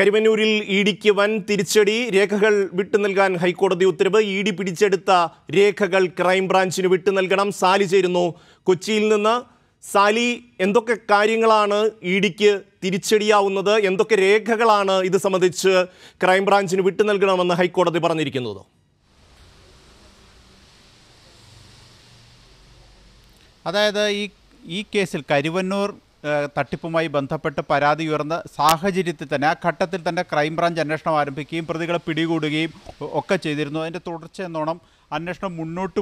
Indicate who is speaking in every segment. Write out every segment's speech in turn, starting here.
Speaker 1: കരിമന്നൂരിൽ E ഡിക്ക് വൻ തിരിച്ചടി. രേഖകൾ വിട്ടു നൽകാൻ ഹൈക്കോടതി ഉത്തരവ്. ഇ ഡി പിടിച്ചെടുത്ത രേഖകൾ ക്രൈംബ്രാഞ്ചിന് വിട്ടു നൽകണം. സാലി ചേരുന്നു. കൊച്ചിയിൽ നിന്ന് സാലി എന്തൊക്കെ കാര്യങ്ങളാണ് ഇ ഡിക്ക് തിരിച്ചടിയാവുന്നത്? എന്തൊക്കെ രേഖകളാണ് ഇത് സംബന്ധിച്ച് ക്രൈംബ്രാഞ്ചിന് വിട്ടു നൽകണമെന്ന് ഹൈക്കോടതി പറഞ്ഞിരിക്കുന്നത്?
Speaker 2: അതായത് ഈ ഈ കേസിൽ കരുവന്നൂർ തട്ടിപ്പുമായി ബന്ധപ്പെട്ട് പരാതി ഉയർന്ന സാഹചര്യത്തിൽ തന്നെ ആ ഘട്ടത്തിൽ തന്നെ ക്രൈംബ്രാഞ്ച് അന്വേഷണം ആരംഭിക്കുകയും പ്രതികളെ പിടികൂടുകയും ഒക്കെ ചെയ്തിരുന്നു. അതിന്റെ തുടർച്ച എന്നോണം അന്വേഷണം മുന്നോട്ട്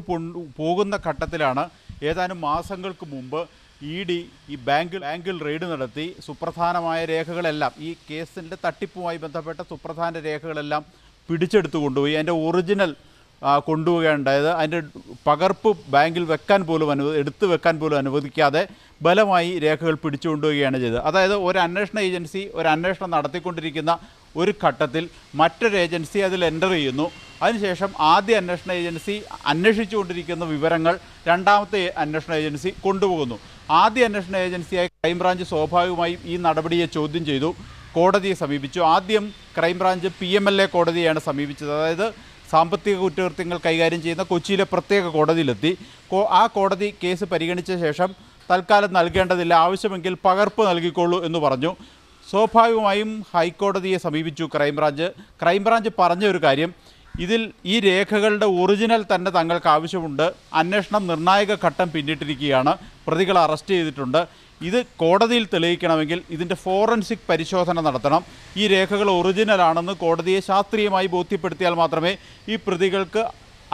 Speaker 2: പോകുന്ന ഘട്ടത്തിലാണ് ഏതാനും മാസങ്ങൾക്ക് മുമ്പ് ഇ ഡി ഈ ബാങ്കിൽ ബാങ്കിൽ റെയ്ഡ് നടത്തി. സുപ്രധാനമായ രേഖകളെല്ലാം ഈ കേസിന്റെ തട്ടിപ്പുമായി ബന്ധപ്പെട്ട സുപ്രധാന രേഖകളെല്ലാം പിടിച്ചെടുത്തു കൊണ്ടുപോയി അതിന്റെ ഒറിജിനൽ കൊണ്ടുപോവുകയുണ്ടായത്. അതിന്റെ പകർപ്പ് ബാങ്കിൽ വെക്കാൻ പോലും അനുവദി എടുത്തു വെക്കാൻ പോലും അനുവദിക്കാതെ ബലമായി രേഖകൾ പിടിച്ചുകൊണ്ടുപോവുകയാണ് ചെയ്തത്. അതായത് ഒരു അന്വേഷണ ഏജൻസി ഒരു അന്വേഷണം നടത്തിക്കൊണ്ടിരിക്കുന്ന ഒരു ഘട്ടത്തിൽ മറ്റൊരു ഏജൻസി അതിൽ എന്റർ ചെയ്യുന്നു. അതിനുശേഷം ആദ്യ അന്വേഷണ ഏജൻസി അന്വേഷിച്ചുകൊണ്ടിരിക്കുന്ന വിവരങ്ങൾ രണ്ടാമത്തെ അന്വേഷണ ഏജൻസി കൊണ്ടുപോകുന്നു. ആദ്യ അന്വേഷണ ഏജൻസിയായ ക്രൈംബ്രാഞ്ച് സ്വാഭാവികമായും ഈ നടപടിയെ ചോദ്യം ചെയ്തു. കോടതിയെ സമീപിച്ചു. ആദ്യം crime branch P M L A കോടതിയാണ് സമീപിച്ചത്. അതായത് സാമ്പത്തിക കുറ്റകൃത്യങ്ങൾ കൈകാര്യം ചെയ്യുന്ന കൊച്ചിയിലെ പ്രത്യേക കോടതിയിലെത്തി. ആ കോടതി കേസ് പരിഗണിച്ച ശേഷം തൽക്കാലം നൽകേണ്ടതില്ല. ആവശ്യമെങ്കിൽ പകർപ്പ് നൽകിക്കോളൂ എന്ന് പറഞ്ഞു. സ്വാഭാവികമായും ഹൈക്കോടതിയെ സമീപിച്ചു ക്രൈംബ്രാഞ്ച്. ക്രൈംബ്രാഞ്ച് പറഞ്ഞ ഒരു കാര്യം ഇതിൽ ഈ രേഖകളുടെ ഒറിജിനൽ തന്നെ തങ്ങൾക്ക് ആവശ്യമുണ്ട്. അന്വേഷണം നിർണായക ഘട്ടം പിന്നിട്ടിരിക്കുകയാണ്. പ്രതികളെ അറസ്റ്റ് ചെയ്തിട്ടുണ്ട്. ഇത് കോടതിയിൽ തെളിയിക്കണമെങ്കിൽ ഇതിന്റെ ഫോറൻസിക് പരിശോധന നടത്തണം. ഈ രേഖകൾ ഒറിജിനൽ ആണെന്ന് കോടതിയെ ശാസ്ത്രീയമായി ബോധ്യപ്പെടുത്തിയാൽ മാത്രമേ ഈ പ്രതികൾക്ക്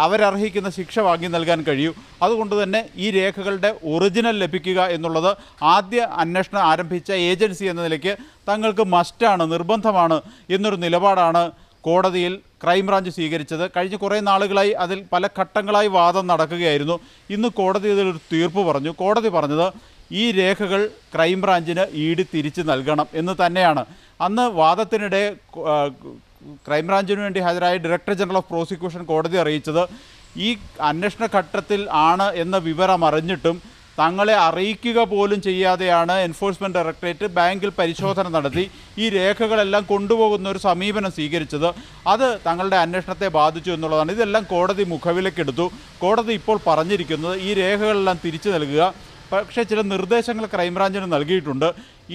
Speaker 2: അവരർഹിക്കുന്ന ശിക്ഷ വാങ്ങി നൽകാൻ കഴിയൂ. അതുകൊണ്ട് തന്നെ ഈ രേഖകളുടെ ഒറിജിനൽ ലഭിക്കുക എന്നുള്ളത് ആദ്യ അന്വേഷണം ആരംഭിച്ച ഏജൻസി എന്ന നിലയ്ക്ക് തങ്ങൾക്ക് മസ്റ്റാണ് നിർബന്ധമാണ് എന്നൊരു നിലപാടാണ് കോടതിയിൽ ക്രൈംബ്രാഞ്ച് സ്വീകരിച്ചത്. കഴിഞ്ഞ കുറേ നാളുകളായി അതിൽ പല ഘട്ടങ്ങളായി വാദം നടക്കുകയായിരുന്നു. ഇന്ന് കോടതി ഇതിലൊരു തീർപ്പ് പറഞ്ഞു. കോടതി പറഞ്ഞത് ഈ രേഖകൾ ക്രൈംബ്രാഞ്ചിന് ഈട് തിരിച്ചു നൽകണം എന്ന് തന്നെയാണ്. അന്ന് വാദത്തിനിടെ ക്രൈംബ്രാഞ്ചിന് വേണ്ടി ഹാജരായ ഡയറക്ടർ ജനറൽ ഓഫ് പ്രോസിക്യൂഷൻ കോടതി അറിയിച്ചത് ഈ അന്വേഷണ ഘട്ടത്തിൽ ആണ് എന്ന വിവരം അറിഞ്ഞിട്ടും തങ്ങളെ അറിയിക്കുക പോലും ചെയ്യാതെയാണ് എൻഫോഴ്സ്മെന്റ് ഡയറക്ടറേറ്റ് ബാങ്കിൽ പരിശോധന നടത്തി ഈ രേഖകളെല്ലാം കൊണ്ടുപോകുന്ന ഒരു സമീപനം സ്വീകരിച്ചത്. അത് തങ്ങളുടെ അന്വേഷണത്തെ ബാധിച്ചു എന്നുള്ളതാണ്. ഇതെല്ലാം കോടതി മുഖവിലക്കെടുത്തു. കോടതി ഇപ്പോൾ പറഞ്ഞിരിക്കുന്നത് ഈ രേഖകളെല്ലാം തിരിച്ചു നൽകുക. പക്ഷേ ചില നിർദ്ദേശങ്ങൾ ക്രൈംബ്രാഞ്ചിന് നൽകിയിട്ടുണ്ട്.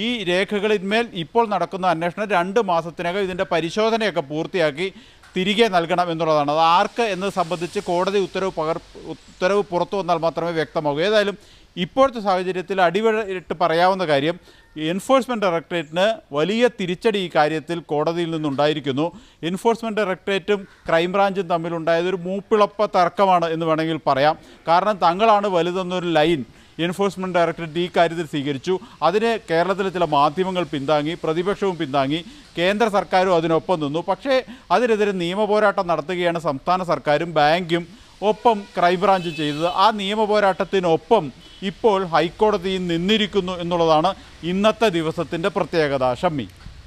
Speaker 2: ഈ രേഖകളിന്മേൽ ഇപ്പോൾ നടക്കുന്ന അന്വേഷണം രണ്ട് മാസത്തിനകം ഇതിന്റെ പരിശോധനയൊക്കെ പൂർത്തിയാക്കി. തിരികെ നൽകണം എന്നുള്ളതാണ്. അത് ആർക്ക് എന്നത് സംബന്ധിച്ച് കോടതി ഉത്തരവ് പകർ ഉത്തരവ് പുറത്തു വന്നാൽ മാത്രമേ വ്യക്തമാകൂ. ഏതായാലും ഇപ്പോഴത്തെ സാഹചര്യത്തിൽ അടിവരയിട്ട് പറയാവുന്ന കാര്യം എൻഫോഴ്സ്മെന്റ് ഡയറക്ടറേറ്റിന് വലിയ തിരിച്ചടി ഈ കാര്യത്തിൽ കോടതിയിൽ നിന്നുണ്ടായിരിക്കുന്നു. എൻഫോഴ്സ്മെന്റ് ഡയറക്ടറേറ്റും ക്രൈംബ്രാഞ്ചും തമ്മിലുണ്ടായത് ഒരു മൂപ്പിളപ്പ തർക്കമാണ് എന്ന് വേണമെങ്കിൽ പറയാം. കാരണം തങ്ങളാണ് വലുതെന്നൊരു ലൈൻ എൻഫോഴ്സ്മെന്റ് ഡയറക്ടറേറ്റ് ഈ കാര്യത്തിൽ സ്വീകരിച്ചു. അതിന് കേരളത്തിലെ ചില മാധ്യമങ്ങൾ പിന്താങ്ങി പ്രതിപക്ഷവും പിന്താങ്ങി. കേന്ദ്ര സർക്കാരും അതിനൊപ്പം നിന്നു. പക്ഷേ അതിനെതിരെ നിയമപോരാട്ടം നടത്തുകയാണ് സംസ്ഥാന സർക്കാരും ബാങ്കും ഒപ്പം ക്രൈംബ്രാഞ്ച് ചെയ്തത്. ആ നിയമപോരാട്ടത്തിനൊപ്പം ഇപ്പോൾ ഹൈക്കോടതിയിൽ നിന്നിരിക്കുന്നു എന്നുള്ളതാണ് ഇന്നത്തെ ദിവസത്തിന്റെ പ്രത്യേകത. ഷമ്മി.